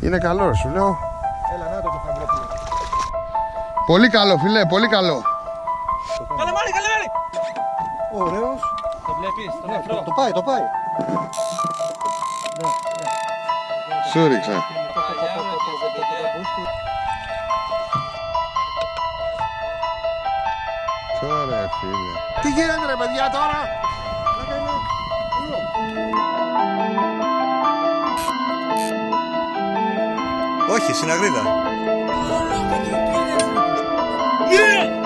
Είναι καλό, σου λέω. Έλα, να το το χαμηλό. Πολύ καλό, φιλέ, πολύ καλό. Καλαμάρι, καλαμάρι! Ωραίος. Το βλέπεις, τον Ναι, νεφρό. το, το πάει, το πάει. Σου ρίξα. Τώρα, φίλε. Τι γίνεται, ρε παιδιά, τώρα; Όχι, στην αγρίδα. Yeah!